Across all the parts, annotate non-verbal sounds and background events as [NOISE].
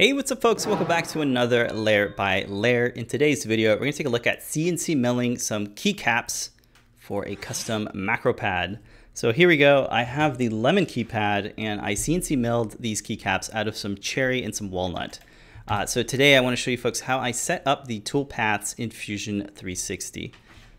Hey, what's up folks? Welcome back to another Layer by Layer. In today's video, we're gonna take a look at CNC milling some keycaps for a custom macro pad. So here we go. I have the lemon keypad and I CNC milled these keycaps out of some cherry and some walnut. Uh, so today I wanna show you folks how I set up the tool paths in Fusion 360.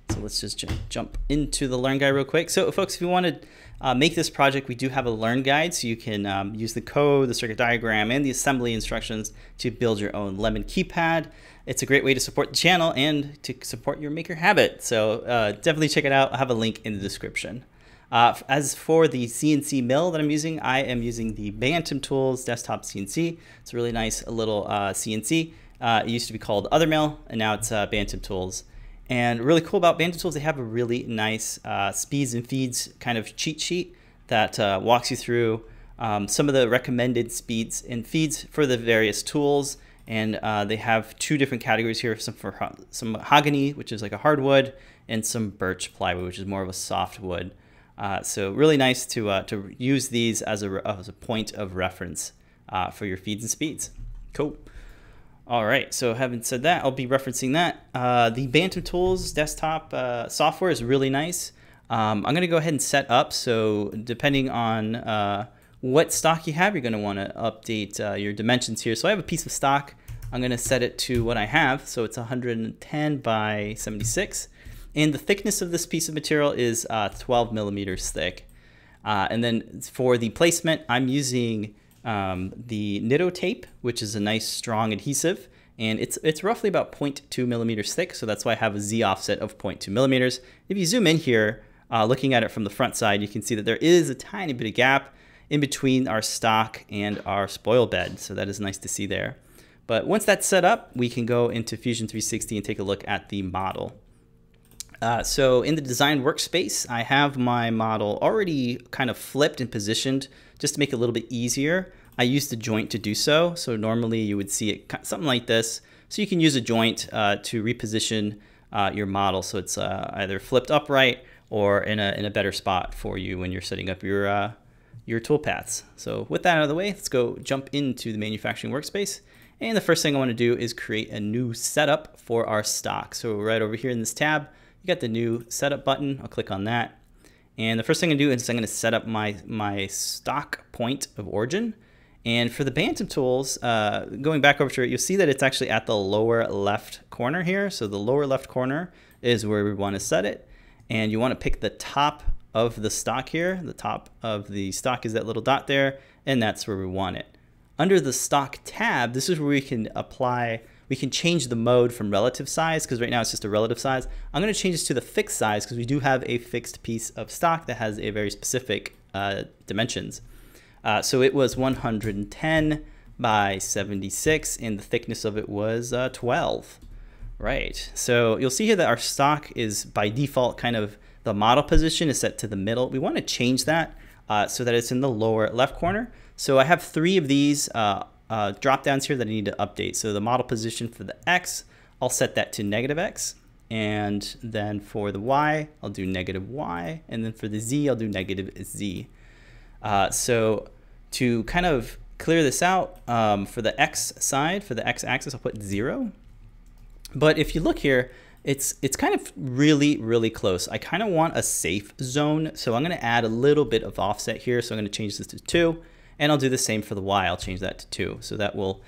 So let's just jump into the Learn Guide real quick. So folks, if you want to uh, make this project, we do have a Learn Guide, so you can um, use the code, the circuit diagram, and the assembly instructions to build your own Lemon keypad. It's a great way to support the channel and to support your maker habit. So uh, definitely check it out. I'll have a link in the description. Uh, as for the CNC mill that I'm using, I am using the Bantam Tools Desktop CNC. It's a really nice little CNC. Uh, uh, it used to be called Other Mill, and now it's uh, Bantam Tools. And really cool about Bantam Tools, they have a really nice uh, speeds and feeds kind of cheat sheet that uh, walks you through um, some of the recommended speeds and feeds for the various tools. And uh, they have two different categories here, some for some mahogany, which is like a hardwood, and some birch plywood, which is more of a soft wood. Uh, so really nice to, uh, to use these as a, as a point of reference uh, for your feeds and speeds. Cool. All right, so having said that, I'll be referencing that. Uh, the Bantam Tools desktop uh, software is really nice. Um, I'm going to go ahead and set up. So depending on uh, what stock you have, you're going to want to update uh, your dimensions here. So I have a piece of stock. I'm going to set it to what I have. So it's 110 by 76. And the thickness of this piece of material is uh, 12 millimeters thick. Uh, and then for the placement, I'm using um, the Nitto tape, which is a nice strong adhesive, and it's it's roughly about 0.2 millimeters thick, so that's why I have a Z offset of 0.2 millimeters. If you zoom in here, uh, looking at it from the front side, you can see that there is a tiny bit of gap in between our stock and our spoil bed, so that is nice to see there. But once that's set up, we can go into Fusion 360 and take a look at the model. Uh, so in the design workspace, I have my model already kind of flipped and positioned just to make it a little bit easier. I use the joint to do so. So normally you would see it something like this. So you can use a joint uh, to reposition uh, your model so it's uh, either flipped upright or in a, in a better spot for you when you're setting up your, uh, your tool paths. So with that out of the way, let's go jump into the manufacturing workspace. And the first thing I want to do is create a new setup for our stock. So right over here in this tab, you got the new setup button. I'll click on that. And the first thing I'm gonna do is I'm gonna set up my, my stock point of origin. And for the Bantam tools, uh, going back over to it, you'll see that it's actually at the lower left corner here. So the lower left corner is where we wanna set it. And you wanna pick the top of the stock here. The top of the stock is that little dot there, and that's where we want it. Under the stock tab, this is where we can apply we can change the mode from relative size because right now it's just a relative size. I'm going to change this to the fixed size because we do have a fixed piece of stock that has a very specific uh, dimensions. Uh, so it was 110 by 76 and the thickness of it was uh, 12. Right, so you'll see here that our stock is by default kind of the model position is set to the middle. We want to change that uh, so that it's in the lower left corner. So I have three of these uh, uh, drop downs here that I need to update. So the model position for the X, I'll set that to negative X. And then for the Y, I'll do negative Y. And then for the Z, I'll do negative Z. Uh, so to kind of clear this out, um, for the X side, for the X axis, I'll put zero. But if you look here, it's it's kind of really, really close. I kind of want a safe zone. So I'm going to add a little bit of offset here. So I'm going to change this to two. And I'll do the same for the Y. I'll change that to 2. So that will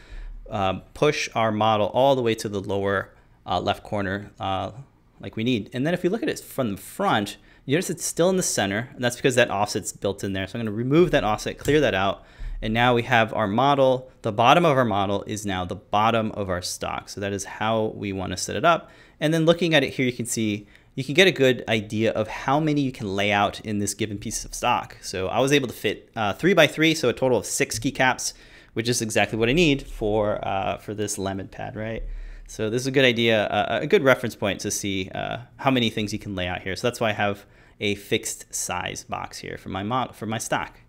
uh, push our model all the way to the lower uh, left corner uh, like we need. And then if we look at it from the front, you notice it's still in the center. And that's because that offset's built in there. So I'm going to remove that offset, clear that out. And now we have our model. The bottom of our model is now the bottom of our stock. So that is how we want to set it up. And then looking at it here, you can see you can get a good idea of how many you can lay out in this given piece of stock. So I was able to fit uh, three by three, so a total of six keycaps, which is exactly what I need for uh, for this lemon pad, right? So this is a good idea, uh, a good reference point to see uh, how many things you can lay out here. So that's why I have a fixed size box here for my model, for my stock.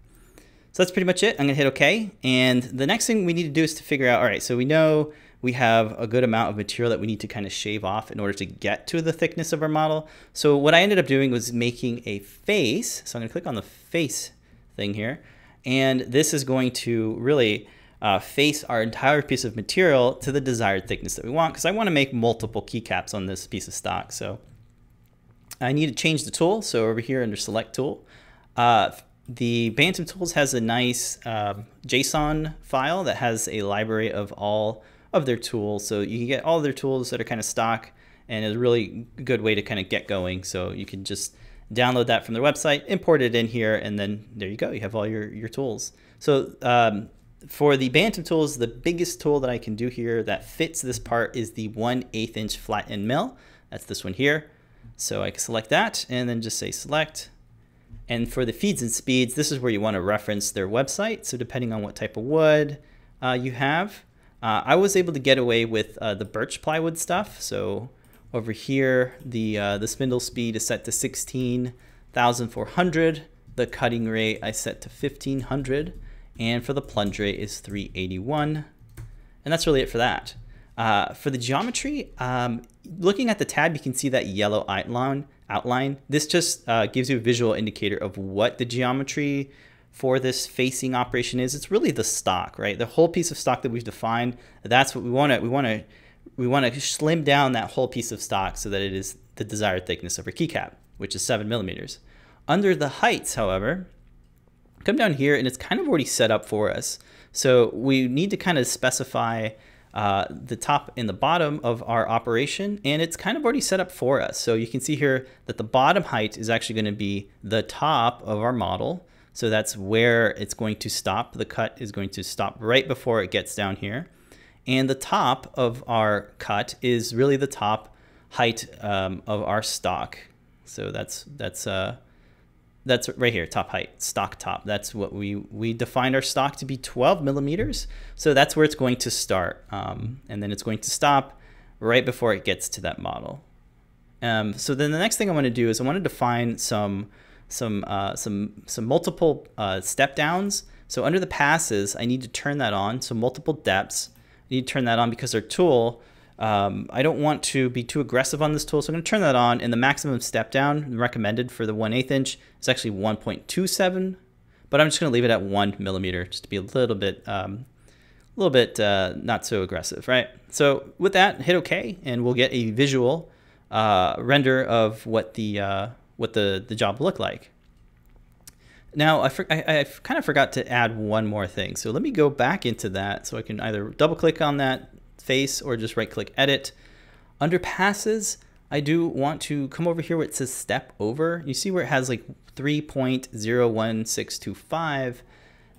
So that's pretty much it. I'm gonna hit okay. And the next thing we need to do is to figure out, all right, so we know we have a good amount of material that we need to kind of shave off in order to get to the thickness of our model. So what I ended up doing was making a face. So I'm gonna click on the face thing here. And this is going to really uh, face our entire piece of material to the desired thickness that we want because I want to make multiple keycaps on this piece of stock. So I need to change the tool. So over here under select tool, uh, the Bantam Tools has a nice um, JSON file that has a library of all of their tools. So you can get all their tools that are kind of stock and is a really good way to kind of get going. So you can just download that from their website, import it in here, and then there you go. You have all your, your tools. So um, for the Bantam tools, the biggest tool that I can do here that fits this part is the 1 8 inch flat end mill. That's this one here. So I can select that and then just say select and for the feeds and speeds, this is where you want to reference their website. So depending on what type of wood uh, you have, uh, I was able to get away with uh, the birch plywood stuff. So over here, the uh, the spindle speed is set to 16,400. The cutting rate I set to 1500. And for the plunge rate is 381. And that's really it for that. Uh, for the geometry, um, looking at the tab, you can see that yellow outline outline. This just uh, gives you a visual indicator of what the geometry for this facing operation is. It's really the stock, right? The whole piece of stock that we've defined, that's what we want to, we want to, we want to slim down that whole piece of stock so that it is the desired thickness of our keycap, which is seven millimeters. Under the heights, however, come down here and it's kind of already set up for us. So we need to kind of specify uh, the top and the bottom of our operation and it's kind of already set up for us. So you can see here that the bottom height is actually going to be the top of our model. So that's where it's going to stop. The cut is going to stop right before it gets down here. And the top of our cut is really the top height um, of our stock. So that's that's uh, that's right here, top height, stock top. That's what we, we defined our stock to be 12 millimeters. So that's where it's going to start. Um, and then it's going to stop right before it gets to that model. Um, so then the next thing I want to do is I want to define some, some, uh, some, some multiple uh, step downs. So under the passes, I need to turn that on. So multiple depths, I need to turn that on because our tool um, I don't want to be too aggressive on this tool, so I'm going to turn that on. And the maximum step down recommended for the 1 8 inch is actually 1.27, but I'm just going to leave it at 1 millimeter just to be a little bit, um, a little bit uh, not so aggressive, right? So with that, hit OK, and we'll get a visual uh, render of what the uh, what the the job will look like. Now, I, I, I kind of forgot to add one more thing. So let me go back into that so I can either double click on that face or just right click edit. Under passes, I do want to come over here where it says step over. You see where it has like 3.01625.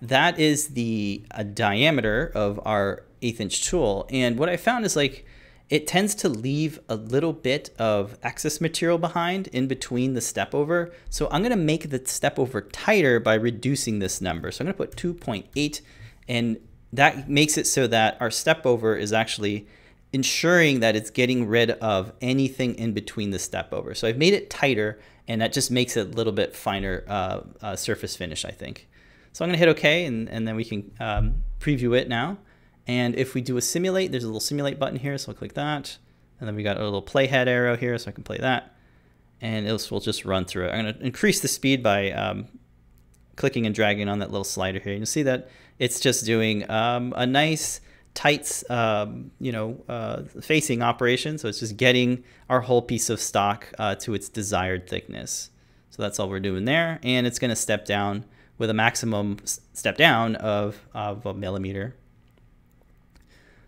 That is the uh, diameter of our eighth inch tool. And what I found is like, it tends to leave a little bit of excess material behind in between the step over. So I'm gonna make the step over tighter by reducing this number. So I'm gonna put 2.8 and that makes it so that our step over is actually ensuring that it's getting rid of anything in between the step over. So I've made it tighter and that just makes it a little bit finer uh, uh, surface finish, I think. So I'm gonna hit okay and, and then we can um, preview it now. And if we do a simulate, there's a little simulate button here, so I'll click that. And then we got a little playhead arrow here, so I can play that. And it will just run through it. I'm gonna increase the speed by um, clicking and dragging on that little slider here. You'll see that it's just doing um, a nice tight, um, you know, uh, facing operation. So it's just getting our whole piece of stock uh, to its desired thickness. So that's all we're doing there. And it's going to step down with a maximum step down of, of a millimeter.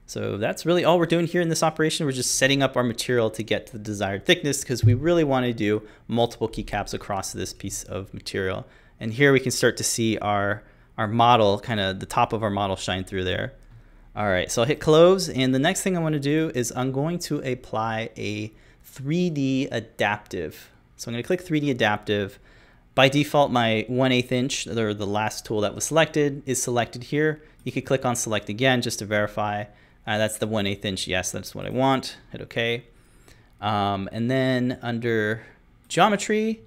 So that's really all we're doing here in this operation. We're just setting up our material to get to the desired thickness because we really want to do multiple keycaps across this piece of material. And here we can start to see our our model, kind of the top of our model shine through there. All right, so I'll hit close. And the next thing I want to do is I'm going to apply a 3D adaptive. So I'm going to click 3D adaptive. By default, my 1 8 inch, or the last tool that was selected, is selected here. You could click on select again just to verify. Uh, that's the 1 8 inch. Yes, that's what I want. Hit OK. Um, and then under geometry,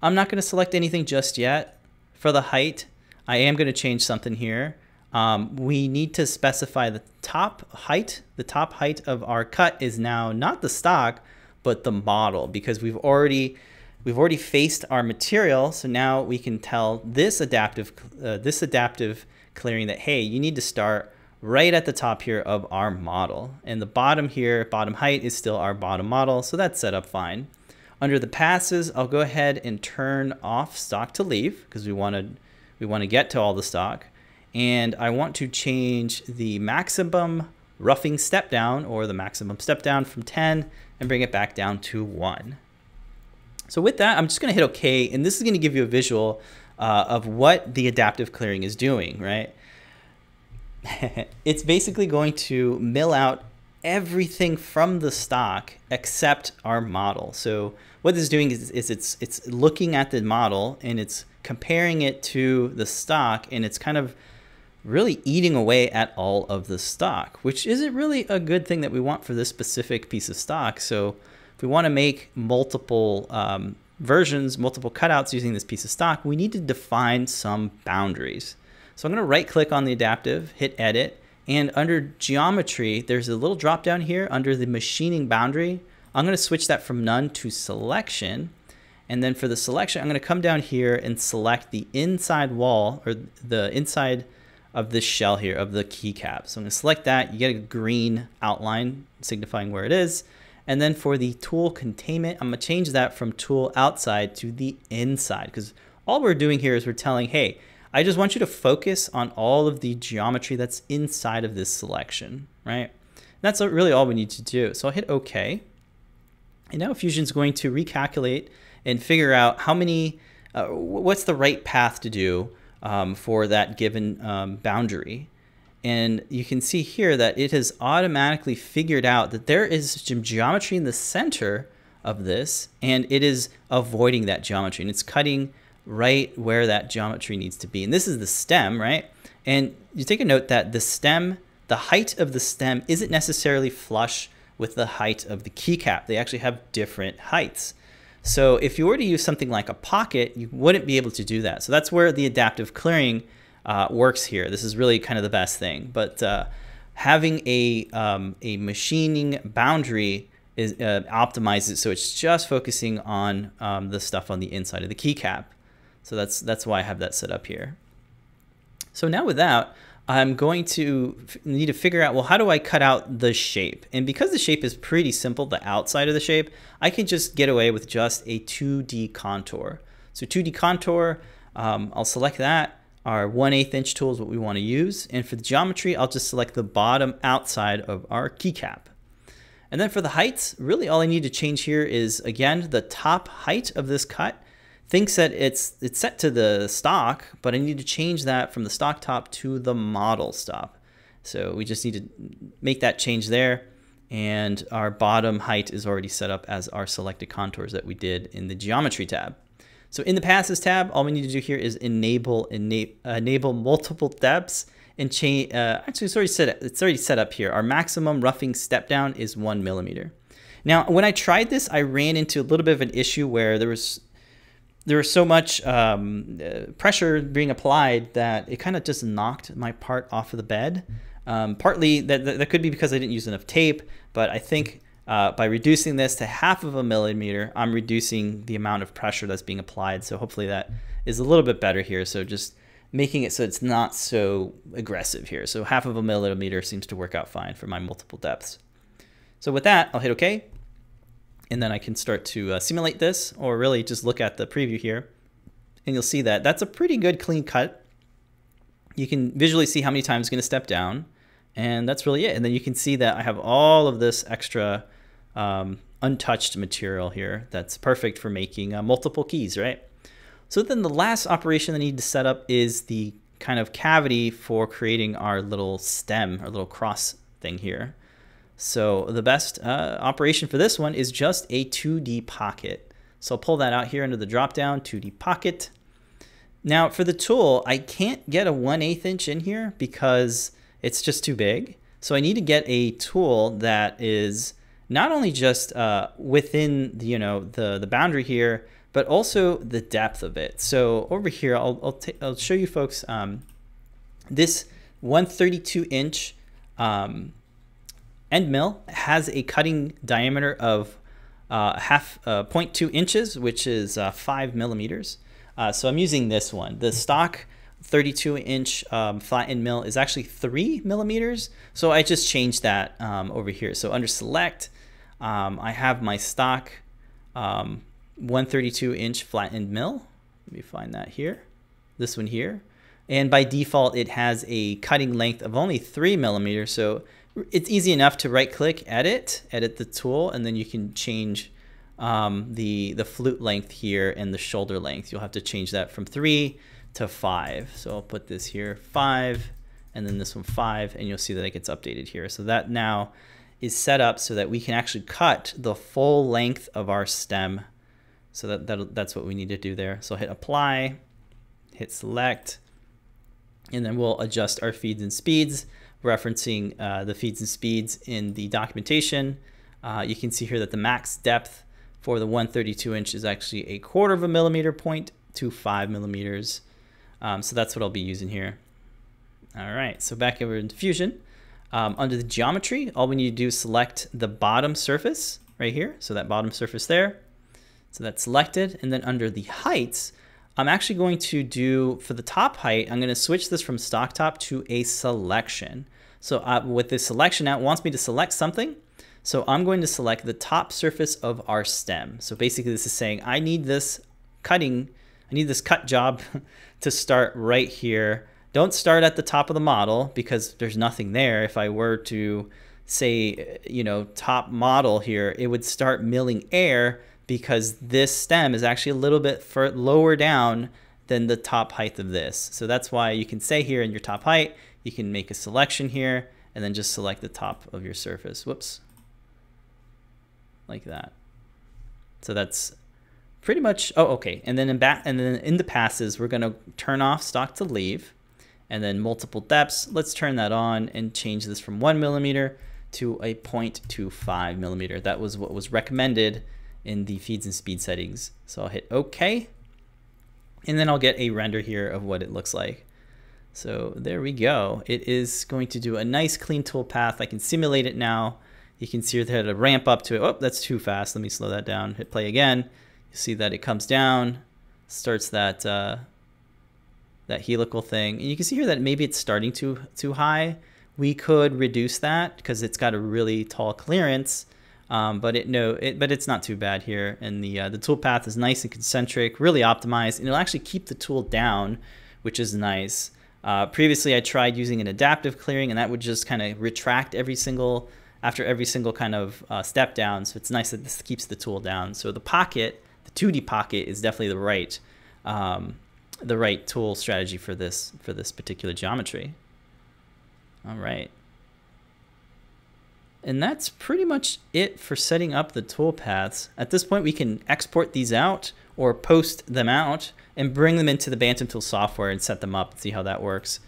I'm not going to select anything just yet. For the height, I am going to change something here. Um, we need to specify the top height. The top height of our cut is now not the stock, but the model because we've already we've already faced our material. So now we can tell this adaptive uh, this adaptive clearing that hey, you need to start right at the top here of our model. And the bottom here, bottom height is still our bottom model, so that's set up fine. Under the passes, I'll go ahead and turn off stock to leave because we want to we want to get to all the stock. And I want to change the maximum roughing step down or the maximum step down from 10 and bring it back down to 1. So with that, I'm just going to hit OK, and this is going to give you a visual uh, of what the adaptive clearing is doing, right? [LAUGHS] it's basically going to mill out everything from the stock except our model. So what this is doing is, is, it's it's looking at the model and it's comparing it to the stock and it's kind of really eating away at all of the stock, which isn't really a good thing that we want for this specific piece of stock. So if we want to make multiple um, versions, multiple cutouts using this piece of stock, we need to define some boundaries. So I'm going to right click on the adaptive, hit edit, and under geometry, there's a little drop down here under the machining boundary. I'm going to switch that from none to selection. And then for the selection, I'm going to come down here and select the inside wall or the inside of this shell here of the keycap. So I'm going to select that. You get a green outline signifying where it is. And then for the tool containment, I'm going to change that from tool outside to the inside because all we're doing here is we're telling, hey, I just want you to focus on all of the geometry that's inside of this selection, right? That's really all we need to do. So I'll hit OK. And now Fusion's going to recalculate and figure out how many, uh, what's the right path to do um, for that given um, boundary. And you can see here that it has automatically figured out that there is some geometry in the center of this, and it is avoiding that geometry. And it's cutting right where that geometry needs to be. And this is the stem, right? And you take a note that the stem, the height of the stem isn't necessarily flush with the height of the keycap. They actually have different heights. So if you were to use something like a pocket, you wouldn't be able to do that. So that's where the adaptive clearing uh, works here. This is really kind of the best thing. But uh, having a, um, a machining boundary is uh, optimizes so it's just focusing on um, the stuff on the inside of the keycap. So that's, that's why I have that set up here. So now with that, I'm going to need to figure out, well, how do I cut out the shape? And because the shape is pretty simple, the outside of the shape, I can just get away with just a 2D contour. So 2D contour, um, I'll select that. Our 1 8 inch tool is what we want to use. And for the geometry, I'll just select the bottom outside of our keycap. And then for the heights, really all I need to change here is, again, the top height of this cut thinks that it's it's set to the stock, but I need to change that from the stock top to the model stop. So we just need to make that change there. And our bottom height is already set up as our selected contours that we did in the geometry tab. So in the passes tab, all we need to do here is enable ena enable multiple depths and change. Uh, actually, it's already set. It's already set up here. Our maximum roughing step down is one millimeter. Now, when I tried this, I ran into a little bit of an issue where there was there was so much um, uh, pressure being applied that it kind of just knocked my part off of the bed. Um, partly that, that could be because I didn't use enough tape, but I think uh, by reducing this to half of a millimeter, I'm reducing the amount of pressure that's being applied. So hopefully that is a little bit better here. So just making it so it's not so aggressive here. So half of a millimeter seems to work out fine for my multiple depths. So with that, I'll hit OK and then I can start to uh, simulate this or really just look at the preview here and you'll see that that's a pretty good clean cut. You can visually see how many times it's going to step down and that's really it. And then you can see that I have all of this extra um, untouched material here that's perfect for making uh, multiple keys, right? So then the last operation I need to set up is the kind of cavity for creating our little stem, our little cross thing here. So the best uh, operation for this one is just a 2D pocket. So I'll pull that out here under the drop down 2D pocket. Now for the tool, I can't get a 1 8 inch in here because it's just too big. So I need to get a tool that is not only just uh, within the, you know the, the boundary here, but also the depth of it. So over here, I'll, I'll, I'll show you folks um, this 132 inch um, end mill has a cutting diameter of uh, half uh, 0.2 inches, which is uh, five millimeters. Uh, so I'm using this one. The stock 32 inch um, flat end mill is actually three millimeters. So I just changed that um, over here. So under select, um, I have my stock um, 132 inch flat end mill. Let me find that here, this one here. And by default, it has a cutting length of only three millimeters. So it's easy enough to right click, edit, edit the tool, and then you can change um, the, the flute length here and the shoulder length. You'll have to change that from three to five. So I'll put this here, five, and then this one five, and you'll see that it gets updated here. So that now is set up so that we can actually cut the full length of our stem. So that, that that's what we need to do there. So hit apply, hit select, and then we'll adjust our feeds and speeds, referencing uh, the feeds and speeds in the documentation. Uh, you can see here that the max depth for the 132 inch is actually a quarter of a millimeter point to five millimeters. Um, so that's what I'll be using here. All right, so back over into Fusion. Um, under the geometry, all we need to do is select the bottom surface right here. So that bottom surface there. So that's selected. And then under the heights, I'm actually going to do, for the top height, I'm going to switch this from stock top to a selection. So uh, with this selection now, it wants me to select something. So I'm going to select the top surface of our stem. So basically this is saying I need this cutting I need this cut job [LAUGHS] to start right here. Don't start at the top of the model because there's nothing there. If I were to say, you know, top model here, it would start milling air because this stem is actually a little bit lower down than the top height of this. So that's why you can say here in your top height, you can make a selection here and then just select the top of your surface. Whoops. Like that. So that's pretty much, oh, okay. And then in back, and then in the passes, we're gonna turn off stock to leave and then multiple depths. Let's turn that on and change this from one millimeter to a 0.25 millimeter. That was what was recommended in the feeds and speed settings. So I'll hit okay. And then I'll get a render here of what it looks like. So there we go. It is going to do a nice clean tool path. I can simulate it now. You can see that a ramp up to it. Oh, that's too fast. Let me slow that down. Hit play again. You see that it comes down, starts that uh, that helical thing. And you can see here that maybe it's starting too, too high. We could reduce that because it's got a really tall clearance. Um, but it no, it, but it's not too bad here. And the uh, the tool path is nice and concentric, really optimized, and it'll actually keep the tool down, which is nice. Uh, previously, I tried using an adaptive clearing, and that would just kind of retract every single after every single kind of uh, step down. So it's nice that this keeps the tool down. So the pocket the 2D Pocket is definitely the right um, the right tool strategy for this for this particular geometry. All right. And that's pretty much it for setting up the toolpaths. At this point, we can export these out or post them out and bring them into the Bantam Tool software and set them up and see how that works.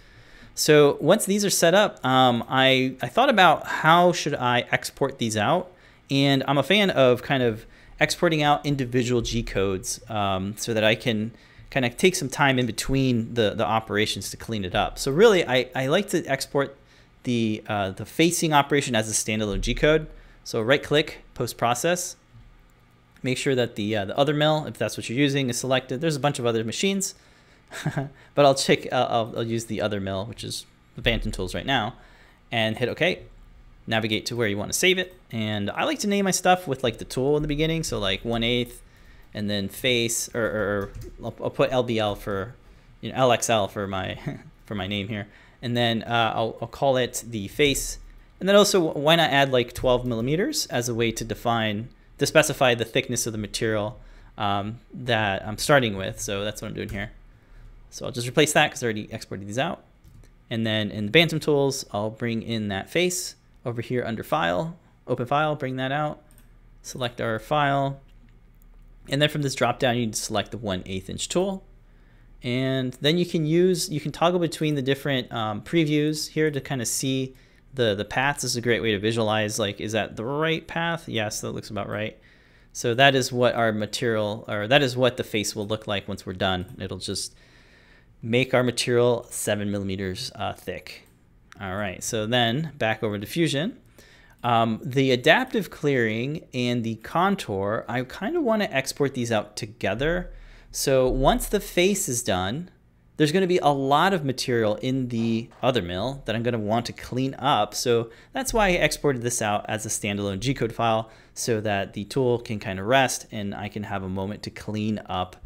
So once these are set up, um, I, I thought about how should I export these out. And I'm a fan of kind of exporting out individual G codes um, so that I can kind of take some time in between the, the operations to clean it up. So really, I, I like to export the, uh, the facing operation as a standalone G code. So right click, post process, make sure that the, uh, the other mill, if that's what you're using, is selected. There's a bunch of other machines, [LAUGHS] but I'll check, uh, I'll, I'll use the other mill, which is the Bantam tools right now, and hit OK navigate to where you want to save it. And I like to name my stuff with like the tool in the beginning. So like 1 8 and then face or, or I'll, I'll, put LBL for, you know, LXL for my, [LAUGHS] for my name here. And then uh, I'll, I'll call it the face. And then also why not add like 12 millimeters as a way to define, to specify the thickness of the material um, that I'm starting with. So that's what I'm doing here. So I'll just replace that because I already exported these out. And then in the Bantam tools, I'll bring in that face over here under file, open file, bring that out, select our file. And then from this drop down, you need to select the 1 8 inch tool. And then you can use, you can toggle between the different um, previews here to kind of see the, the paths. This is a great way to visualize, like, is that the right path? Yes, that looks about right. So that is what our material, or that is what the face will look like once we're done. It'll just make our material seven millimeters uh, thick. All right, so then back over to Fusion. Um, the adaptive clearing and the contour, I kind of want to export these out together. So once the face is done, there's going to be a lot of material in the other mill that I'm going to want to clean up. So that's why I exported this out as a standalone G-code file so that the tool can kind of rest and I can have a moment to clean up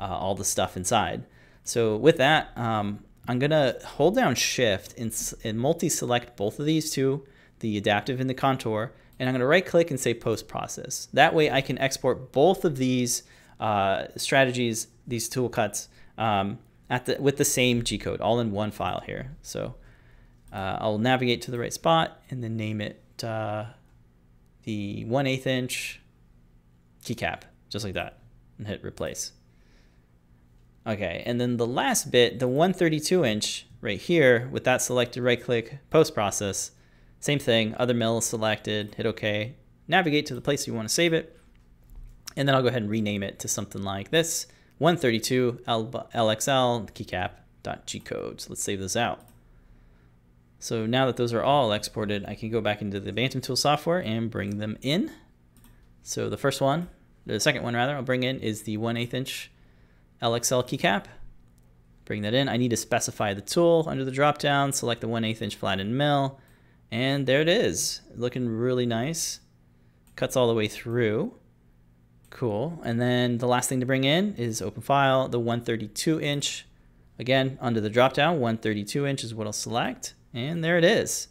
uh, all the stuff inside. So with that, um, I'm going to hold down shift and, and multi-select both of these two, the adaptive and the contour, and I'm going to right click and say post process. That way I can export both of these uh, strategies, these tool cuts, um, at the, with the same G code, all in one file here. So uh, I'll navigate to the right spot and then name it uh, the 1 8 inch keycap, just like that, and hit replace. Okay, and then the last bit, the 132 inch right here, with that selected, right click, post process, same thing, other mill selected, hit OK, navigate to the place you want to save it, and then I'll go ahead and rename it to something like this, 132 LXL keycap.gcode. So let's save this out. So now that those are all exported, I can go back into the Bantam Tool software and bring them in. So the first one, the second one rather, I'll bring in is the 1 8 inch LXL keycap. Bring that in. I need to specify the tool under the dropdown, select the 1 8 inch flat end mill, and there it is. Looking really nice. Cuts all the way through. Cool. And then the last thing to bring in is open file, the 132 inch. Again, under the dropdown, 132 inch is what I'll select. And there it is.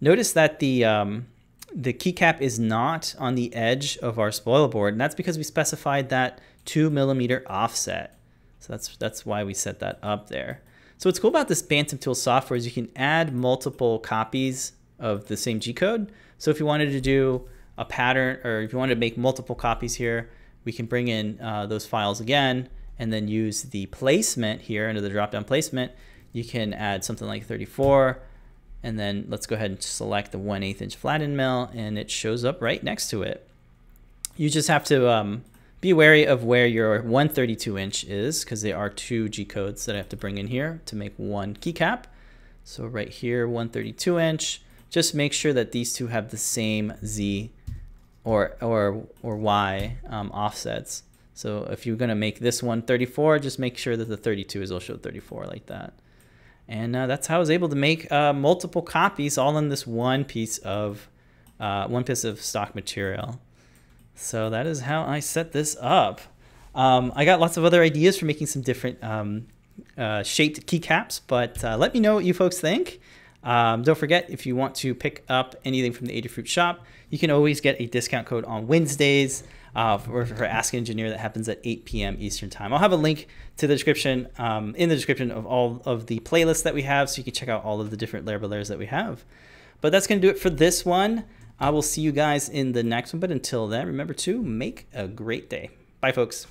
Notice that the, um, the keycap is not on the edge of our spoil board, and that's because we specified that two millimeter offset. So that's, that's why we set that up there. So what's cool about this Bantam tool software is you can add multiple copies of the same G code. So if you wanted to do a pattern, or if you want to make multiple copies here, we can bring in uh, those files again and then use the placement here under the drop-down placement. You can add something like 34, and then let's go ahead and select the 1 8 inch flat end mill, and it shows up right next to it. You just have to um, be wary of where your 132 inch is, because there are two G codes that I have to bring in here to make one keycap. So right here, 132 inch, just make sure that these two have the same Z or or or y um, offsets. So if you're going to make this one 34, just make sure that the 32 is also 34 like that. And uh, that's how I was able to make uh, multiple copies all in this one piece of uh, one piece of stock material. So that is how I set this up. Um, I got lots of other ideas for making some different um, uh, shaped keycaps, but uh, let me know what you folks think. Um, don't forget, if you want to pick up anything from the Adafruit shop, you can always get a discount code on Wednesdays uh, for, for Ask Engineer that happens at 8 p.m. Eastern Time. I'll have a link to the description um, in the description of all of the playlists that we have, so you can check out all of the different by layers that we have. But that's going to do it for this one. I will see you guys in the next one. But until then, remember to make a great day. Bye, folks.